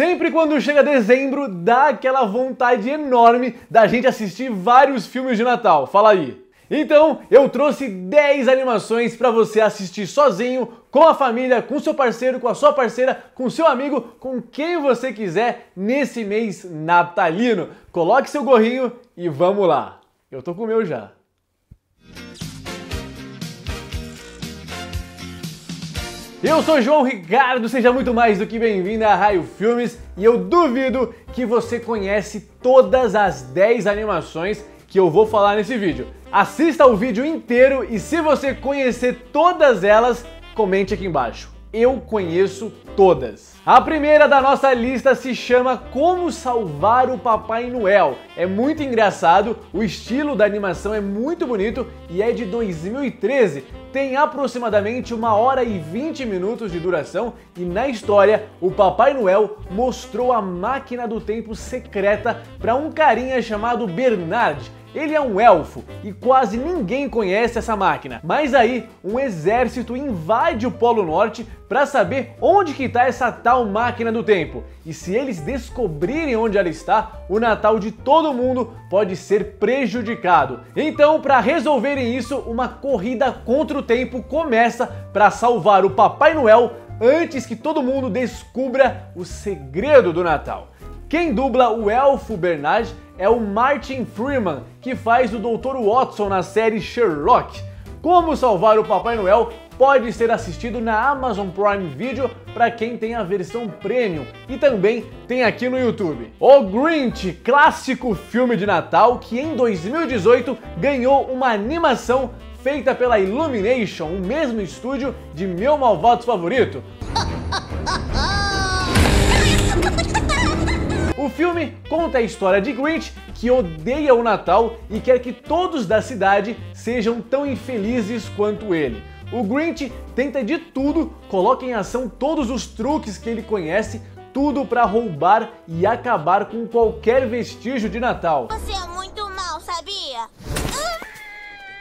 Sempre quando chega dezembro, dá aquela vontade enorme da gente assistir vários filmes de Natal. Fala aí. Então, eu trouxe 10 animações para você assistir sozinho, com a família, com seu parceiro, com a sua parceira, com seu amigo, com quem você quiser nesse mês natalino. Coloque seu gorrinho e vamos lá. Eu tô com o meu já. Eu sou João Ricardo, seja muito mais do que bem-vindo a Raio Filmes e eu duvido que você conhece todas as 10 animações que eu vou falar nesse vídeo. Assista o vídeo inteiro e se você conhecer todas elas, comente aqui embaixo eu conheço todas. A primeira da nossa lista se chama Como Salvar o Papai Noel. É muito engraçado, o estilo da animação é muito bonito e é de 2013. Tem aproximadamente uma hora e 20 minutos de duração e na história o Papai Noel mostrou a máquina do tempo secreta para um carinha chamado Bernard ele é um elfo e quase ninguém conhece essa máquina. Mas aí, um exército invade o Polo Norte para saber onde que está essa tal máquina do tempo. E se eles descobrirem onde ela está, o Natal de todo mundo pode ser prejudicado. Então, para resolverem isso, uma corrida contra o tempo começa para salvar o Papai Noel antes que todo mundo descubra o segredo do Natal. Quem dubla o elfo Bernard é o Martin Freeman, que faz o Dr. Watson na série Sherlock. Como Salvar o Papai Noel pode ser assistido na Amazon Prime Video para quem tem a versão premium e também tem aqui no YouTube. O Grinch, clássico filme de Natal que em 2018 ganhou uma animação feita pela Illumination, o mesmo estúdio de Meu Malvado Favorito. O filme conta a história de Grinch que odeia o Natal e quer que todos da cidade sejam tão infelizes quanto ele. O Grinch tenta de tudo, coloca em ação todos os truques que ele conhece, tudo para roubar e acabar com qualquer vestígio de Natal. Você é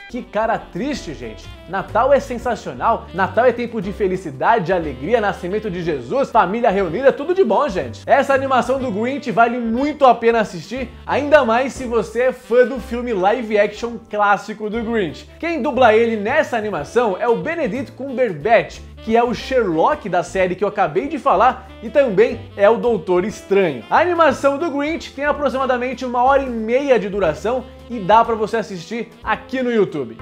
Que cara triste, gente. Natal é sensacional. Natal é tempo de felicidade, alegria, nascimento de Jesus, família reunida, tudo de bom, gente. Essa animação do Grinch vale muito a pena assistir, ainda mais se você é fã do filme live action clássico do Grinch. Quem dubla ele nessa animação é o Benedict Cumberbatch, que é o Sherlock da série que eu acabei de falar e também é o Doutor Estranho. A animação do Grinch tem aproximadamente uma hora e meia de duração e dá para você assistir aqui no YouTube.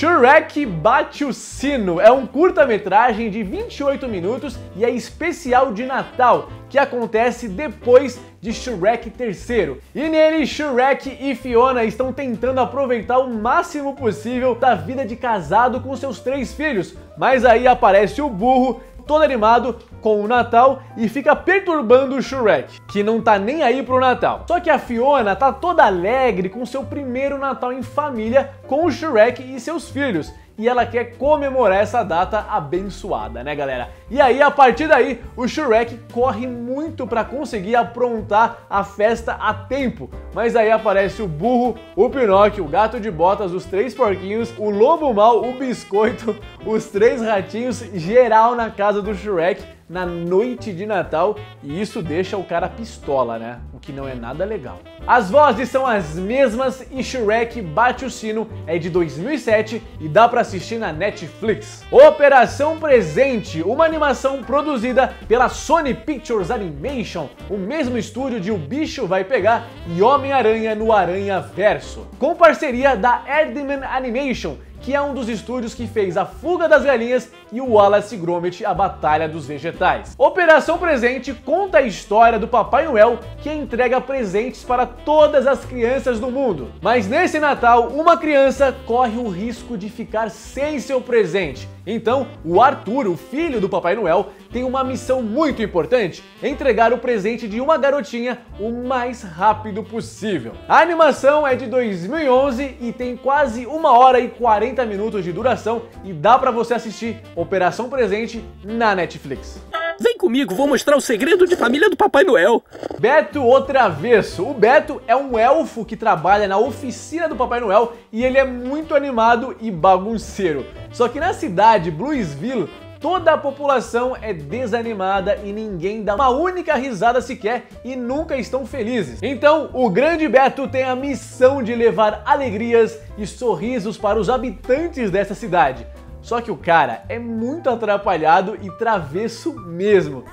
Shrek Bate o Sino é um curta-metragem de 28 minutos e é especial de Natal, que acontece depois de Shrek III. E nele, Shrek e Fiona estão tentando aproveitar o máximo possível da vida de casado com seus três filhos, mas aí aparece o burro todo animado com o Natal e fica perturbando o Shrek, que não tá nem aí pro Natal. Só que a Fiona tá toda alegre com seu primeiro Natal em família com o Shrek e seus filhos e ela quer comemorar essa data abençoada, né, galera? E aí, a partir daí, o Shrek corre muito para conseguir aprontar a festa a tempo. Mas aí aparece o burro, o Pinóquio, o gato de botas, os três porquinhos, o lobo mal, o biscoito, os três ratinhos, geral na casa do Shrek na noite de Natal e isso deixa o cara pistola, né? O que não é nada legal. As vozes são as mesmas e Shrek Bate o Sino é de 2007 e dá para assistir na Netflix. Operação Presente, uma animação produzida pela Sony Pictures Animation, o mesmo estúdio de O Bicho Vai Pegar e Homem-Aranha no Aranha Verso, com parceria da Erdman Animation que é um dos estúdios que fez A Fuga das Galinhas e o Wallace Gromit A Batalha dos Vegetais. Operação Presente conta a história do Papai Noel que entrega presentes para todas as crianças do mundo. Mas nesse Natal, uma criança corre o risco de ficar sem seu presente. Então, o Arthur, o filho do Papai Noel, tem uma missão muito importante: entregar o presente de uma garotinha o mais rápido possível. A animação é de 2011 e tem quase uma hora e 40 minutos de duração e dá para você assistir Operação Presente na Netflix. Vem comigo, vou mostrar o segredo de família do Papai Noel. Beto o Travesso. O Beto é um elfo que trabalha na oficina do Papai Noel e ele é muito animado e bagunceiro. Só que na cidade Bluesville toda a população é desanimada e ninguém dá uma única risada sequer e nunca estão felizes. Então, o Grande Beto tem a missão de levar alegrias e sorrisos para os habitantes dessa cidade. Só que o cara é muito atrapalhado e travesso mesmo.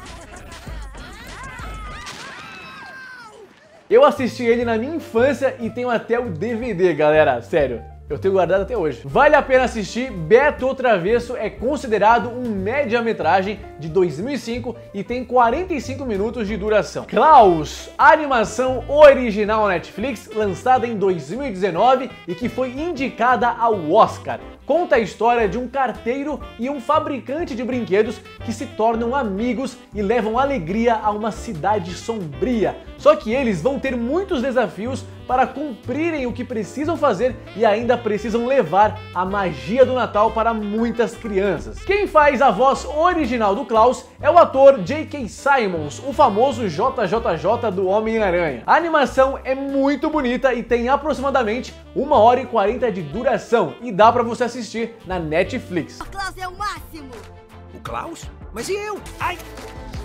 Eu assisti ele na minha infância e tenho até o DVD, galera, sério. Eu tenho guardado até hoje. Vale a pena assistir. Beto Travesso é considerado um média-metragem de 2005 e tem 45 minutos de duração. Klaus, animação original Netflix, lançada em 2019 e que foi indicada ao Oscar. Conta a história de um carteiro e um fabricante de brinquedos que se tornam amigos e levam alegria a uma cidade sombria. Só que eles vão ter muitos desafios para cumprirem o que precisam fazer e ainda precisam levar a magia do Natal para muitas crianças. Quem faz a voz original do Klaus é o ator J.K. Simons, o famoso JJJ do Homem-Aranha. A animação é muito bonita e tem aproximadamente 1 hora e 40 de duração e dá para você assistir na Netflix. O Klaus é o máximo! O Klaus? Mas e eu? Ai!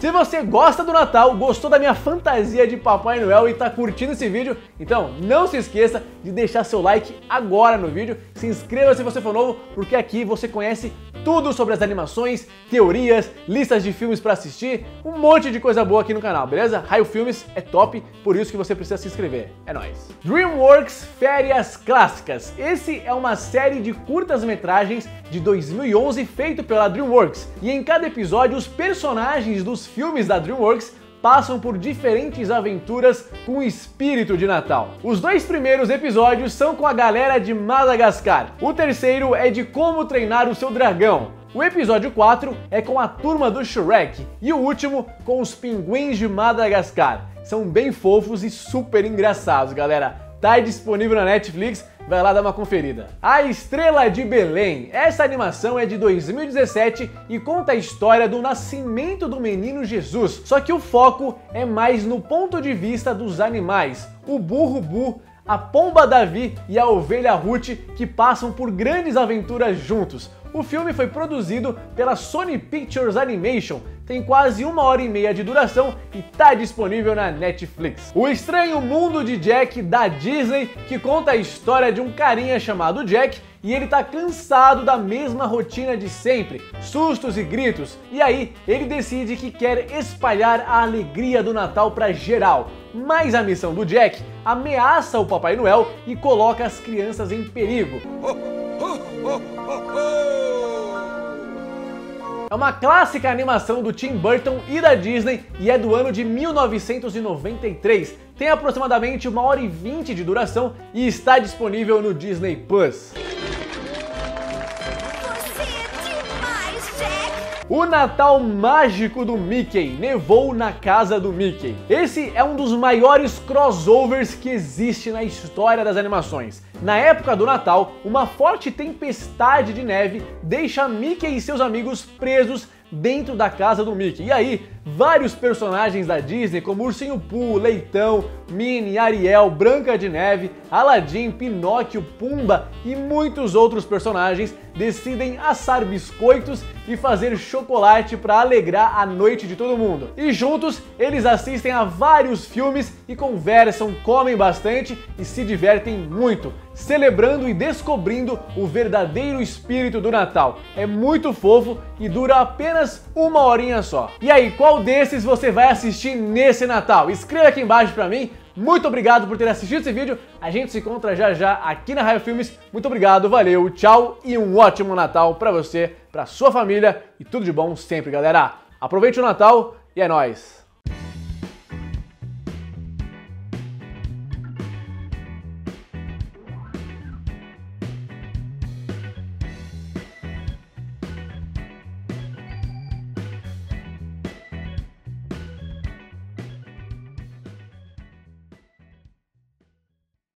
Se você gosta do Natal, gostou da minha fantasia de Papai Noel e tá curtindo esse vídeo, então não se esqueça de deixar seu like agora no vídeo, se inscreva se você for novo, porque aqui você conhece tudo sobre as animações, teorias, listas de filmes para assistir, um monte de coisa boa aqui no canal, beleza? Raio Filmes é top, por isso que você precisa se inscrever. É nóis! DreamWorks Férias Clássicas. Esse é uma série de curtas-metragens de 2011 feito pela DreamWorks, e em cada episódio os personagens dos filmes da DreamWorks passam por diferentes aventuras com o espírito de Natal. Os dois primeiros episódios são com a galera de Madagascar. O terceiro é de como treinar o seu dragão. O episódio 4 é com a turma do Shrek e o último com os pinguins de Madagascar. São bem fofos e super engraçados, galera. Tá disponível na Netflix, vai lá dar uma conferida. A Estrela de Belém. Essa animação é de 2017 e conta a história do nascimento do menino Jesus. Só que o foco é mais no ponto de vista dos animais. O burro Bu, a pomba Davi e a ovelha Ruth que passam por grandes aventuras juntos. O filme foi produzido pela Sony Pictures Animation, tem quase uma hora e meia de duração e tá disponível na Netflix. O Estranho Mundo de Jack da Disney, que conta a história de um carinha chamado Jack e ele tá cansado da mesma rotina de sempre, sustos e gritos. E aí ele decide que quer espalhar a alegria do Natal para geral. Mas a missão do Jack ameaça o Papai Noel e coloca as crianças em perigo. É uma clássica animação do Tim Burton e da Disney e é do ano de 1993. Tem aproximadamente uma hora e vinte de duração e está disponível no Disney Plus. O Natal Mágico do Mickey nevou na casa do Mickey. Esse é um dos maiores crossovers que existe na história das animações. Na época do Natal, uma forte tempestade de neve deixa Mickey e seus amigos presos dentro da casa do Mickey. E aí, vários personagens da Disney, como Ursinho Pooh, Leitão, Minnie, Ariel, Branca de Neve, Aladdin, Pinóquio, Pumba e muitos outros personagens decidem assar biscoitos e fazer chocolate para alegrar a noite de todo mundo. E juntos, eles assistem a vários filmes e conversam, comem bastante e se divertem muito, celebrando e descobrindo o verdadeiro espírito do Natal. É muito fofo e dura apenas uma horinha só. E aí, qual desses você vai assistir nesse Natal? Escreva aqui embaixo pra mim. Muito obrigado por ter assistido esse vídeo. A gente se encontra já já aqui na Raio Filmes. Muito obrigado, valeu, tchau e um ótimo Natal pra você, pra sua família e tudo de bom sempre, galera. Aproveite o Natal e é nóis!